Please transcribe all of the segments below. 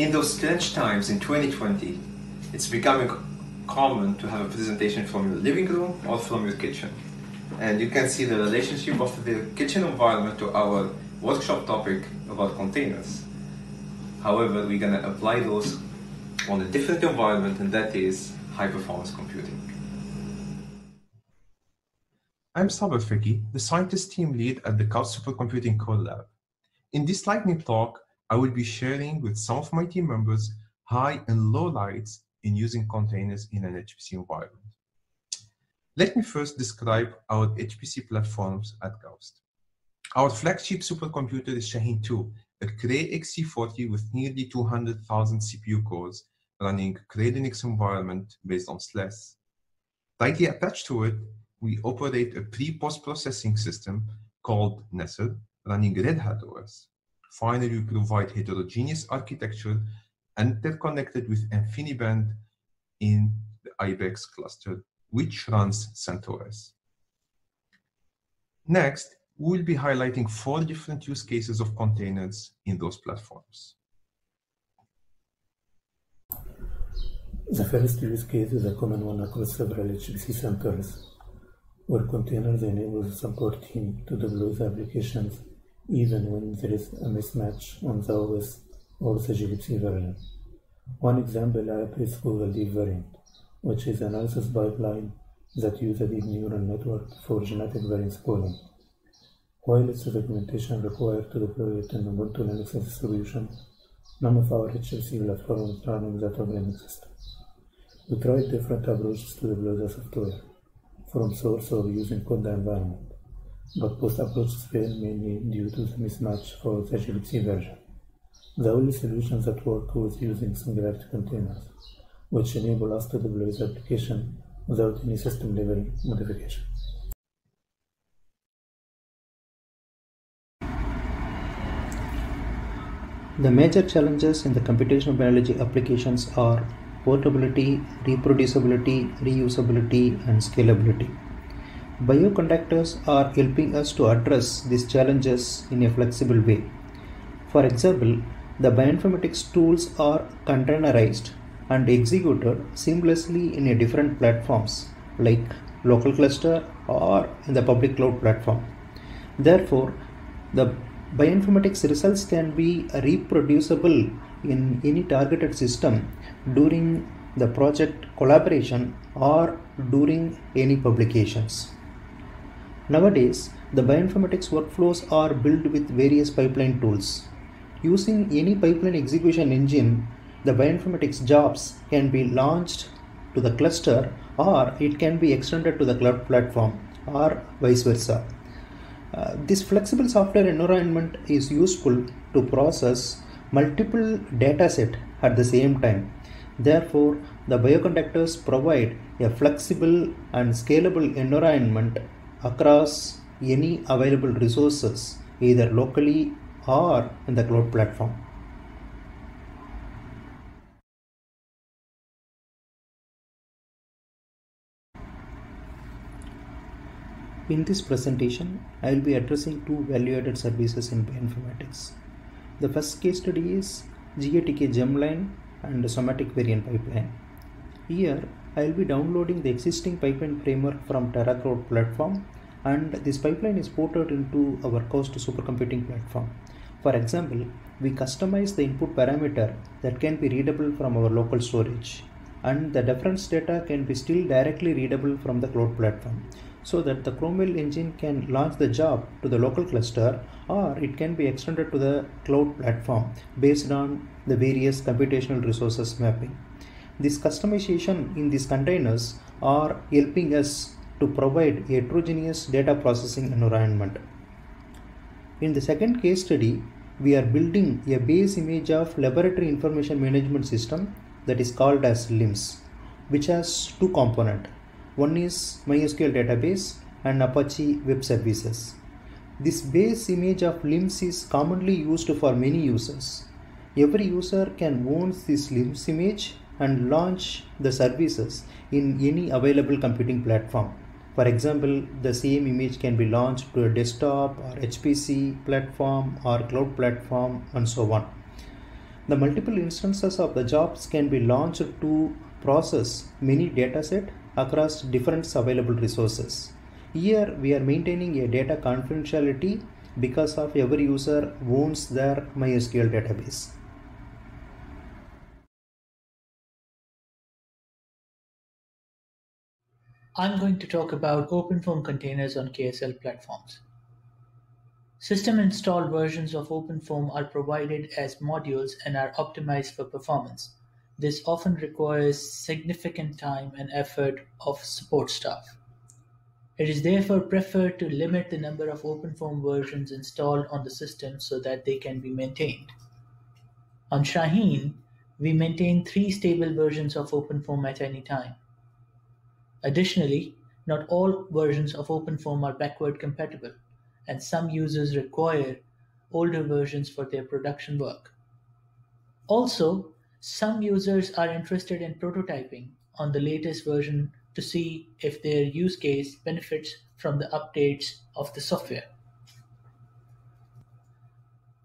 In those strange times in 2020, it's becoming common to have a presentation from your living room or from your kitchen. And you can see the relationship of the kitchen environment to our workshop topic about containers. However, we're going to apply those on a different environment, and that is high performance computing. I'm Saber Feki, the scientist team lead at the KAUST Supercomputing Core Lab. In this lightning talk, I will be sharing with some of my team members high and low lights in using containers in an HPC environment. Let me first describe our HPC platforms at KAUST. Our flagship supercomputer is Shaheen 2, a Cray XC40 with nearly 200,000 CPU cores running Cray Linux environment based on SLES. Tightly attached to it, we operate a pre-post-processing system called Neser running Red Hat OS. Finally, we provide heterogeneous architecture interconnected with InfiniBand in the IBEX cluster, which runs CentOS. Next, we will be highlighting four different use cases of containers in those platforms. The first use case is a common one across several HPC centers, where containers enable the support team to deploy the applications even when there is a mismatch on the OS or the glibc version. One example I is Google Deep Variant, which is an analysis pipeline that uses a deep neural network for genetic variance calling. While its documentation required to deploy it in Ubuntu Linux distribution, none of our HPC platforms run on that operating system. We tried different approaches to deploy the software, from source or using conda environment but both approaches fail mainly due to the mismatch for the glibc version. The only solution that worked was using Singularity containers, which enable us to deploy the application without any system level modification. The major challenges in the computational biology applications are portability, reproducibility, reusability, and scalability. Bioconductors are helping us to address these challenges in a flexible way. For example, the bioinformatics tools are containerized and executed seamlessly in a different platforms like local cluster or in the public cloud platform. Therefore, the bioinformatics results can be reproducible in any targeted system during the project collaboration or during any publications. Nowadays, the bioinformatics workflows are built with various pipeline tools. Using any pipeline execution engine, the bioinformatics jobs can be launched to the cluster or it can be extended to the cloud platform or vice versa. Uh, this flexible software environment is useful to process multiple dataset at the same time. Therefore, the bioconductors provide a flexible and scalable environment across any available resources either locally or in the cloud platform. In this presentation, I will be addressing two value-added services in bioinformatics. The first case study is GATK Germline and the Somatic Variant Pipeline. Here, I will be downloading the existing pipeline framework from TerraCloud platform and this pipeline is ported into our KAUST supercomputing platform. For example, we customize the input parameter that can be readable from our local storage and the reference data can be still directly readable from the cloud platform so that the Cromwell engine can launch the job to the local cluster or it can be extended to the cloud platform based on the various computational resources mapping. This customization in these containers are helping us to provide a heterogeneous data processing environment. In the second case study, we are building a base image of laboratory information management system that is called as LIMS, which has two components. One is MySQL database and Apache Web Services. This base image of LIMS is commonly used for many users. Every user can own this LIMS image and launch the services in any available computing platform. For example, the same image can be launched to a desktop or HPC platform or cloud platform and so on. The multiple instances of the jobs can be launched to process many dataset across different available resources. Here we are maintaining a data confidentiality because of every user owns their MySQL database. I'm going to talk about OpenFOAM containers on KSL platforms. System installed versions of OpenFOAM are provided as modules and are optimized for performance. This often requires significant time and effort of support staff. It is therefore preferred to limit the number of OpenFOAM versions installed on the system so that they can be maintained. On Shaheen, we maintain three stable versions of OpenFOAM at any time. Additionally, not all versions of OpenFOAM are backward compatible, and some users require older versions for their production work. Also, some users are interested in prototyping on the latest version to see if their use case benefits from the updates of the software.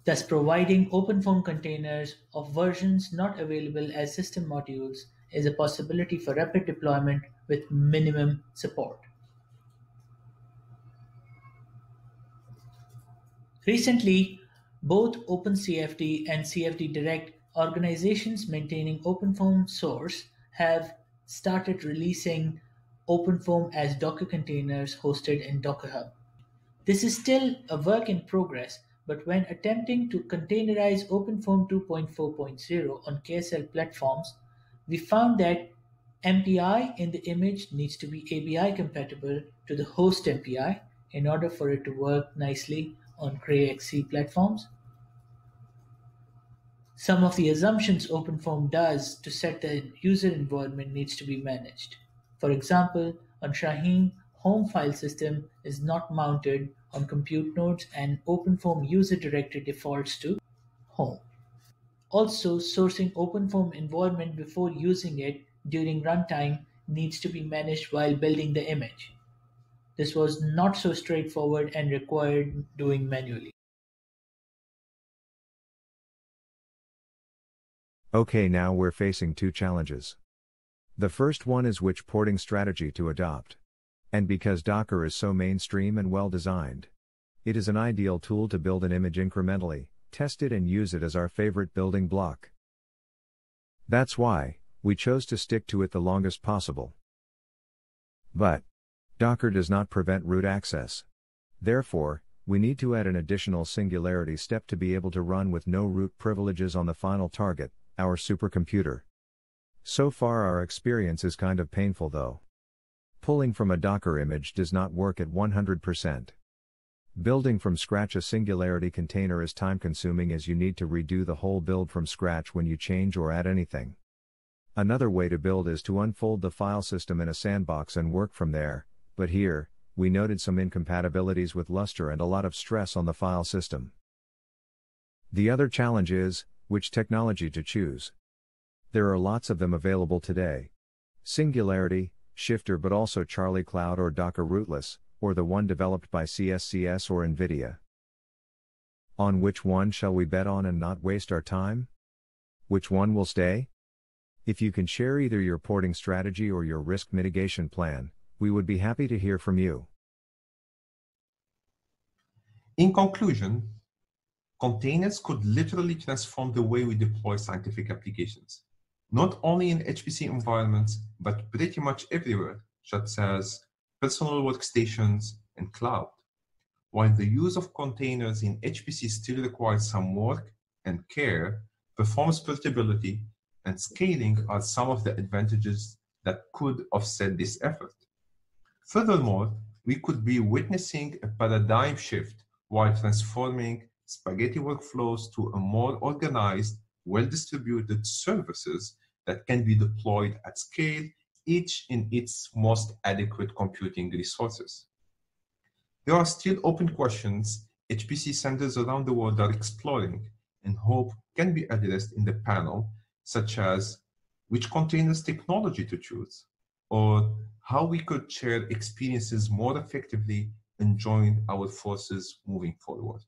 Thus providing OpenFOAM containers of versions not available as system modules is a possibility for rapid deployment with minimum support. Recently, both OpenCFD and CFD Direct organizations maintaining OpenFOAM source have started releasing OpenFOAM as Docker containers hosted in Docker Hub. This is still a work in progress, but when attempting to containerize OpenFOAM 2.4.0 on KSL platforms, we found that MPI in the image needs to be ABI compatible to the host MPI in order for it to work nicely on Cray XC platforms. Some of the assumptions OpenFOAM does to set the user environment needs to be managed. For example, on Shaheen, home file system is not mounted on compute nodes and OpenFOAM user directory defaults to home. Also, sourcing OpenFOAM environment before using it during runtime needs to be managed while building the image. This was not so straightforward and required doing manually. Okay, now we're facing two challenges. The first one is which porting strategy to adopt. And because Docker is so mainstream and well designed, it is an ideal tool to build an image incrementally, test it and use it as our favorite building block. That's why, we chose to stick to it the longest possible. But, Docker does not prevent root access. Therefore, we need to add an additional singularity step to be able to run with no root privileges on the final target, our supercomputer. So far, our experience is kind of painful though. Pulling from a Docker image does not work at 100%. Building from scratch a singularity container is time consuming as you need to redo the whole build from scratch when you change or add anything. Another way to build is to unfold the file system in a sandbox and work from there, but here, we noted some incompatibilities with Lustre and a lot of stress on the file system. The other challenge is, which technology to choose. There are lots of them available today. Singularity, Shifter but also Charlie Cloud or Docker Rootless, or the one developed by CSCS or NVIDIA. On which one shall we bet on and not waste our time? Which one will stay? If you can share either your porting strategy or your risk mitigation plan, we would be happy to hear from you. In conclusion, containers could literally transform the way we deploy scientific applications not only in HPC environments, but pretty much everywhere, such as personal workstations and cloud. While the use of containers in HPC still requires some work and care, performance portability and scaling are some of the advantages that could offset this effort. Furthermore, we could be witnessing a paradigm shift while transforming spaghetti workflows to a more organized well-distributed services that can be deployed at scale, each in its most adequate computing resources. There are still open questions HPC centers around the world are exploring and hope can be addressed in the panel, such as which containers technology to choose, or how we could share experiences more effectively and join our forces moving forward.